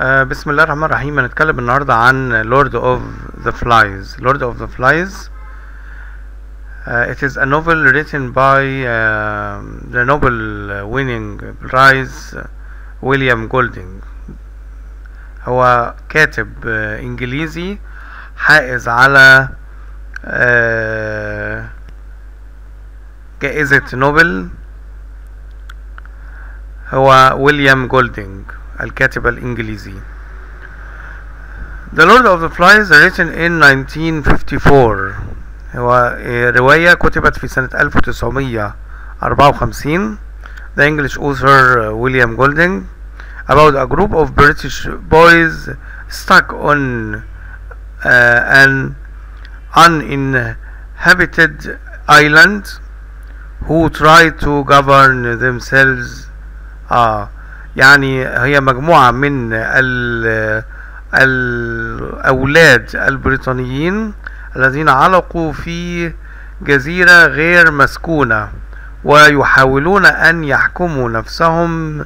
آه بسم الله الرحمن الرحيم. هنتكلم النهاردة عن Lord of the Flies. Lord of the Flies. uh, It is a novel written by uh, the Nobel winning prize ويليام جولدنج هو كاتب uh, إنجليزي حائز على uh, جائزة نوبل هو ويليام جولدنج الكاتب الإنجليزي The Lord of the Flies written in 1954 هو رواية كتبت في سنة 1954 The English author uh, William Golding about a group of British boys stuck on uh, an uninhabited island who try to govern themselves آه يعني هي مجموعة من ال الأولاد البريطانيين الذين علقوا في جزيرة غير مسكونة ويحاولون أن يحكموا نفسهم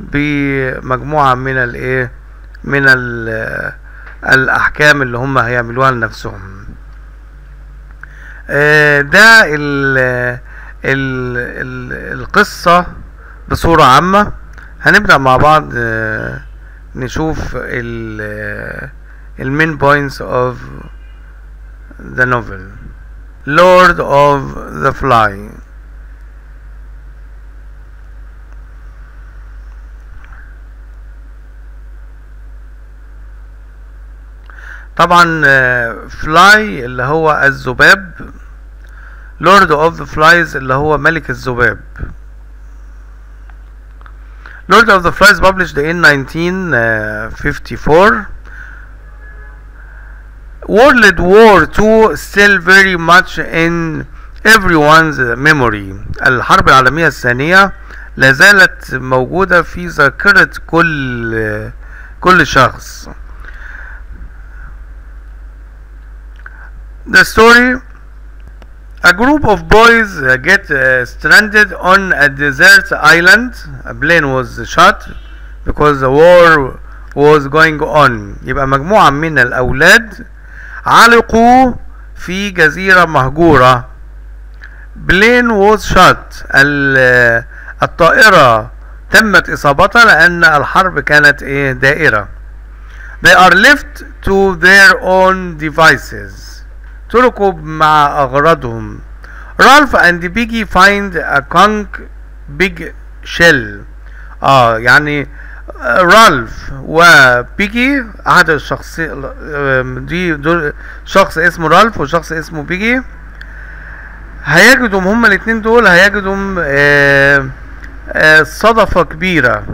بمجموعة من الإيه من ال الأحكام اللي هم هيعملوها لنفسهم. ده ال ال القصة بصورة عامة. هنبدأ مع بعض نشوف المين بوينتس of the novel. Lord of the Fly. طبعا فلاي اللي هو الذباب. Lord of the Flies اللي هو ملك الذباب. Lord of the Flies published in 1954 World War II still very much in everyone's memory الحرب العالمية الثانية لا زالت موجودة في ذاكرة كل كل شخص The story A group of boys uh, get uh, stranded on a desert island. A plane was shot because the war was going on. يبقى مجموعة من الأولاد علقوا في جزيرة مهجورة. Plane was shot. الطائرة تمت إصابتها لأن الحرب كانت إيه دائرة. They are left to their own devices. تركوا مع أغراضهم. رالف and بيجي find a conch big shell. آه يعني رالف وبيجي أحد الشخص دي دول شخص اسمه رالف وشخص اسمه بيجي. هيجدوا هما الاتنين دول هيجدوا آه آه صدفة كبيرة.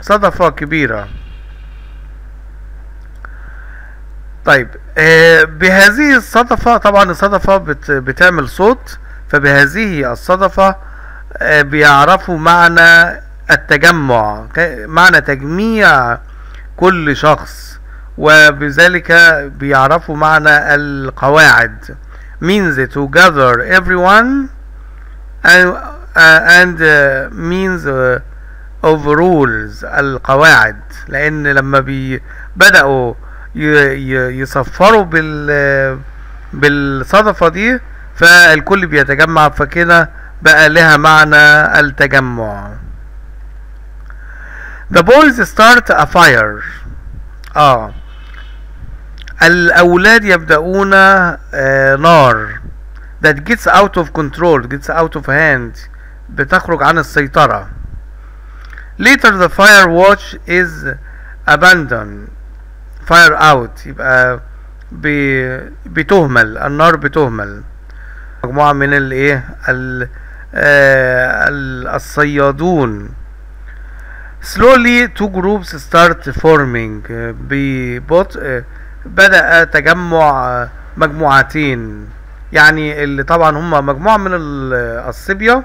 صدفة كبيرة. طيب آه بهذه الصدفة طبعا الصدفة بت بتعمل صوت فبهذه الصدفة آه بيعرفوا معنى التجمع معنى تجميع كل شخص وبذلك بيعرفوا معنى القواعد. Means to gather everyone and, uh, and uh, means uh, of rules القواعد. لأن لما بدأوا يصفروا بال بالصدفة دي فالكل بيتجمع فكده بقى لها معنى التجمع. The boys start a fire. آه. الأولاد يبدأون آه نار that gets out of control gets out of hand بتخرج عن السيطرة. Later the fire watch is abandoned. Fire out. يبقى بتهمل النار بتهمل. مجموعة من الايه الصيادون. Slowly two groups start forming. ببطء بدأ تجمع مجموعتين. يعني اللي طبعا هم مجموعة من الصبية.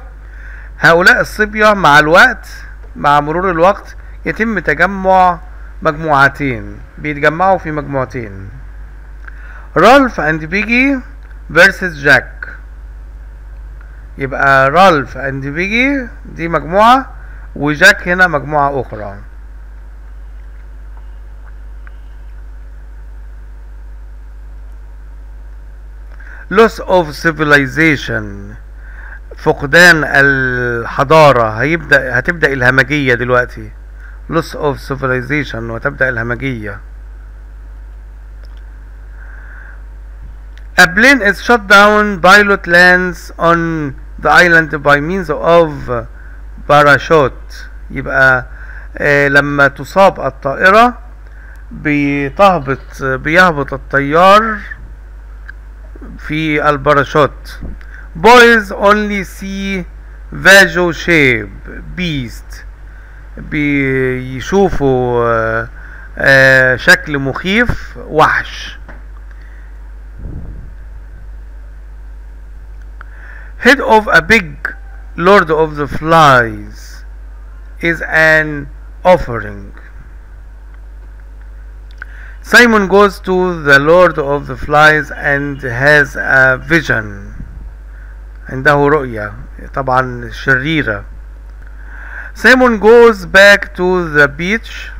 هؤلاء الصبية مع الوقت مع مرور الوقت يتم تجمع مجموعتين. بيتجمعوا في مجموعتين. رالف اند بيجي versus جاك. يبقى رالف and بيجي دي مجموعة وجاك هنا مجموعة أخرى. Loss of civilization. فقدان الحضارة. هيبدأ هتبدأ الهمجية دلوقتي. Loss of civilization وتبدأ الهمجية A plane is shot down pilot lands on the island by means of parachute يبقى آه لما تصاب الطائرة بتهبط بيهبط الطيار في الباراشوت boys only see visual shape beast بيشوفوا آه آه شكل مخيف وحش head of a big lord of the flies is an offering Simon goes to the Lord of the Flies and has a vision عنده رؤية طبعا شريرة Simon goes back to the beach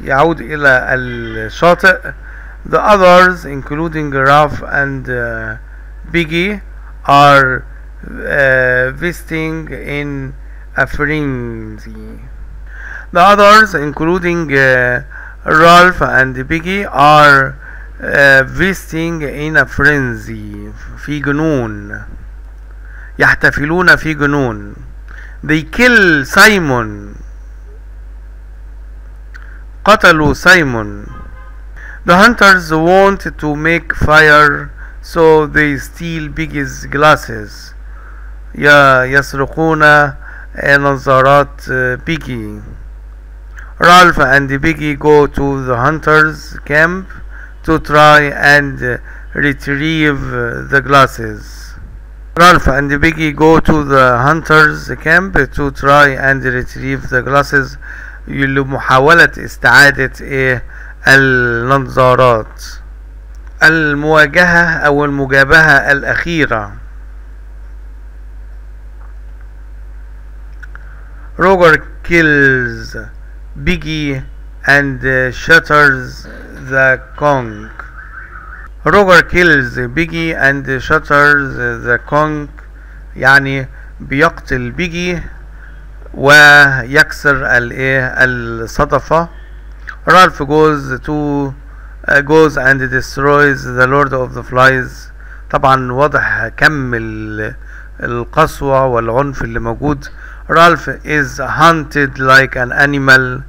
يعود إلى الشاطئ The others including Ralph and uh, Biggie are uh, visiting in a frenzy The others including uh, Ralph and Biggie are uh, visiting in a frenzy في جنون يحتفلون في جنون they kill Simon قتلوا سايمون the hunters want to make fire so they steal Biggie's glasses يسرقون نظارات بيجي Ralph and Biggie go to the hunters camp to try and retrieve the glasses. Ralph and Biggie go to the hunters camp to try and retrieve the glasses لمحاولة استعادة إيه النظارات المواجهة أو المجابهة الاخيرة Roger kills Biggie and uh, shatters the Kong. Roger kills Biggie and shatters the Kong يعني بيقتل بيجي ويكسر الايه الصدفة goes to uh, goes and destroys the Lord of the Flies طبعا واضح كم القسوة والعنف اللي موجود Ralph is hunted like an animal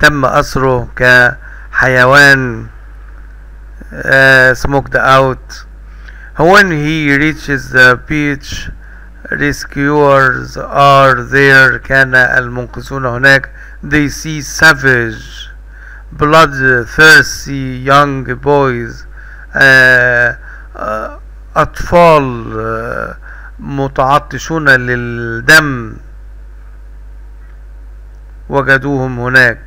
تم أسره كحيوان uh, smoked out when he reaches the beach rescuers are there كان المنقذون هناك they see savage bloodthirsty young boys uh, uh, أطفال uh, متعطشون للدم وجدوهم هناك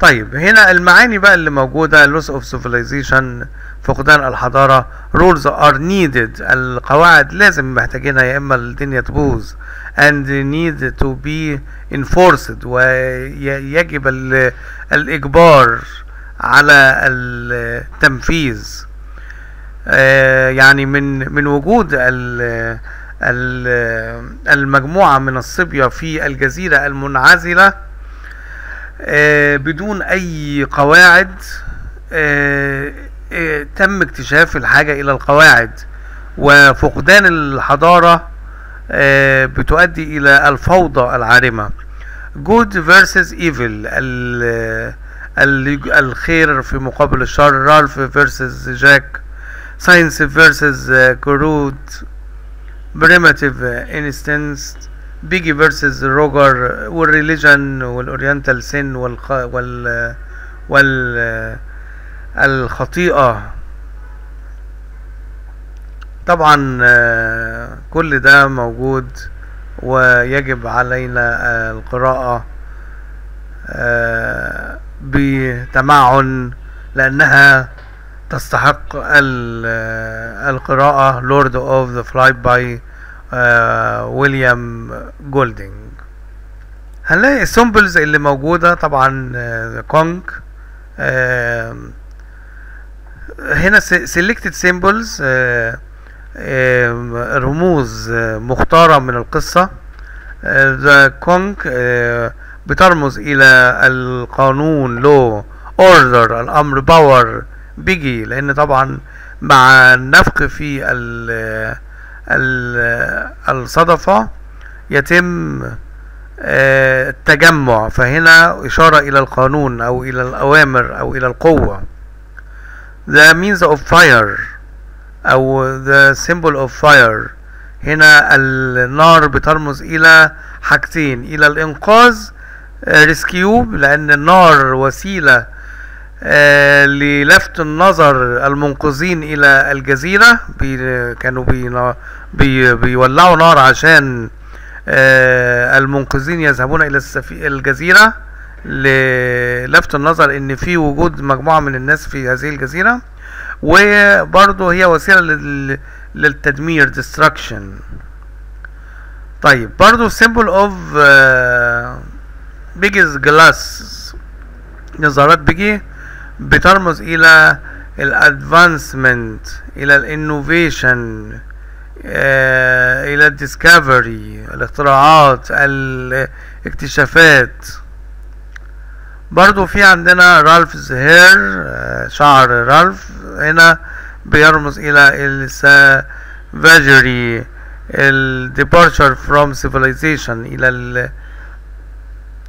طيب هنا المعاني بقى اللي موجودة loss of civilization فقدان الحضارة rules are needed القواعد لازم محتاجينها يا إما الدنيا تبوظ and need to be enforced ويجب الإجبار على التنفيذ. يعني من من وجود المجموعة من الصبية في الجزيرة المنعزلة بدون أي قواعد تم اكتشاف الحاجة إلى القواعد. وفقدان الحضارة بتؤدي إلى الفوضى العارمة. Good versus evil الخير في مقابل الشر. رالف versus جاك science versus crude primitive instincts. بيجي versus روجر وال religion وال original sin والخ... وال وال الخطيئة طبعا كل ده موجود ويجب علينا القراءة بتمعن لأنها تستحق القراءة Lord of the Fly by ويليام جولدنج هنلاقي ال symbols اللي موجودة طبعا conch هنا selected symbols آه، آه، رموز آه، مختارة من القصة. the conch بترمز إلى القانون law order الأمر power بيجي. لأن طبعا مع النفخ في الصدفة يتم آه، التجمع فهنا إشارة إلى القانون أو إلى الأوامر أو إلى القوة. The means of fire أو the symbol of fire. هنا النار بترمز إلى حاجتين إلى الإنقاذ rescue لأن النار وسيلة آه، للفت النظر المنقذين إلى الجزيرة. بي كانوا بي بي بيولعوا نار عشان آه، المنقذين يذهبون السفي... الجزيرة. للفت النظر إن في وجود مجموعة من الناس في هذه الجزيرة. وبرضه هي وسيلة لل... للتدمير destruction. طيب برضه symbol of uh, Piggy's glass. نظارات بيجي بترمز إلى ال advancement إلى ال innovation إلى ال discovery الاختراعات الاكتشافات. برضو في عندنا رالف زهير آه، شعر رالف هنا بيرمز إلى السافاجري ال departure from civilization إلى ال-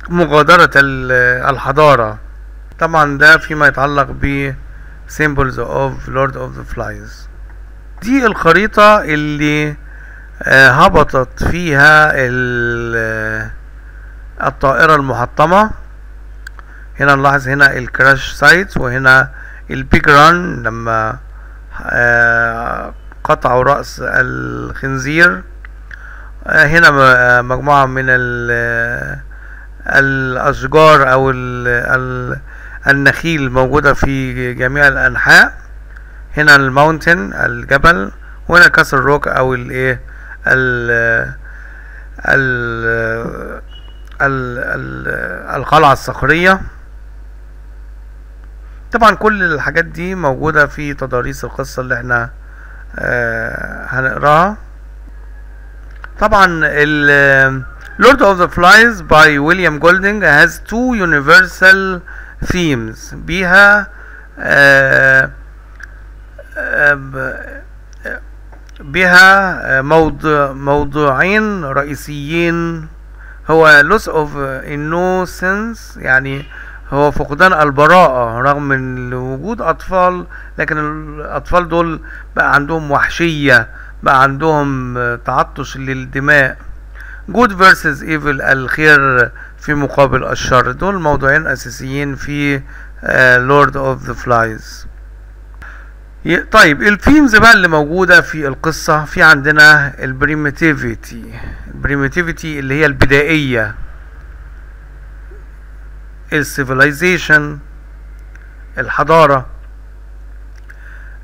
مغادرة ال- الحضارة. طبعا ده فيما يتعلق ب symbols of Lord of the Flies. دي الخريطة اللي آه، هبطت فيها ال- الطائرة المحطمة. هنا نلاحظ هنا ال crash site وهنا ال pig run لما آه، قطعوا رأس الخنزير. آه، هنا آه، مجموعة من ال- الأشجار أو ال- النخيل موجودة في جميع الأنحاء. هنا ال mountain الجبل وهنا Castle Rock أو الإيه ال ال ال ال- القلعة الصخرية. طبعا كل الحاجات دي موجودة في تضاريس القصة اللي إحنا آه هنقراها. طبعا ال Lord of the Flies by William Golding has two universal themes. بيها بها موضوع موضوعين رئيسيين هو loss of innocence يعني هو فقدان البراءة رغم من وجود أطفال لكن الأطفال دول بقى عندهم وحشية بقى عندهم تعطش للدماء good versus evil الخير في مقابل الشر. دول موضوعين أساسيين في of the Flies. ي- طيب ال themes بقى اللي موجودة في القصة في عندنا ال primitivity ال primitivity اللي هي البدائية. ال civilization الحضارة.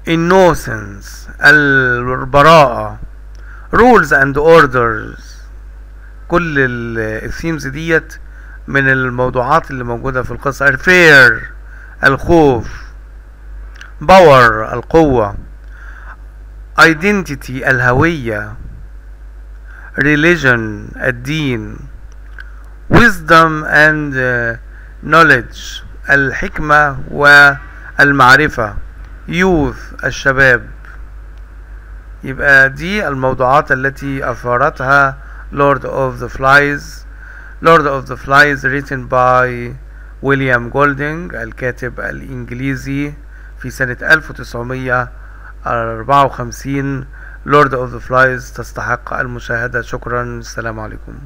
innocence. البراءة. rules and orders. كل ال themes ديت من الموضوعات اللي موجودة في القصة. ال fear الخوف باور القوة identity الهوية religion الدين wisdom and uh, knowledge الحكمة والمعرفة youth الشباب. يبقى دي الموضوعات التي أثارتها Lord of the Flies. Lord of the Flies written by ويليام جولدنج الكاتب الإنجليزي في سنة 1954 Lord of the Flies تستحق المشاهدة. شكرا. السلام عليكم.